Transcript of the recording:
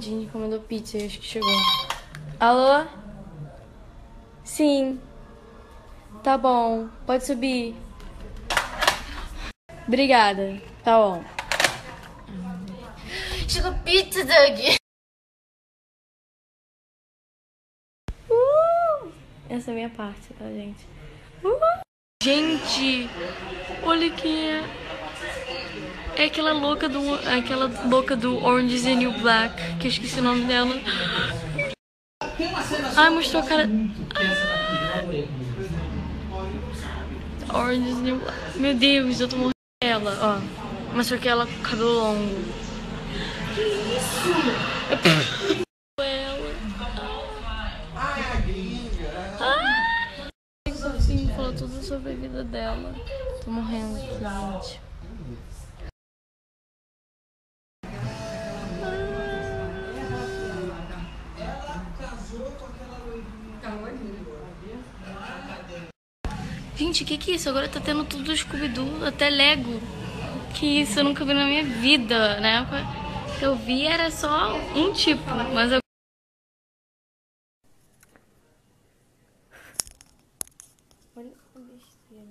A gente encomendou pizza e acho que chegou. Alô? Sim. Tá bom. Pode subir. Obrigada. Tá bom. Chegou pizza, Doug. Uh! Essa é a minha parte, tá, gente? Uh! Gente, olha quem é. É aquela louca do. Aquela louca do Orange is the New Black, que eu esqueci o nome dela. Ai, mostrou a cara. Ah. Orange is the New Black. Meu Deus, eu tô morrendo dela, ó. Mostrou que ela com cabelo longo. Que isso? ela. Ah! Sim, falou tudo sobre a vida dela. Tô morrendo gente. Gente, o que que é isso? Agora tá tendo tudo do Scooby-Doo, até Lego. Que isso, eu nunca vi na minha vida, né? Eu vi era só um tipo, mas. Olha que besteira.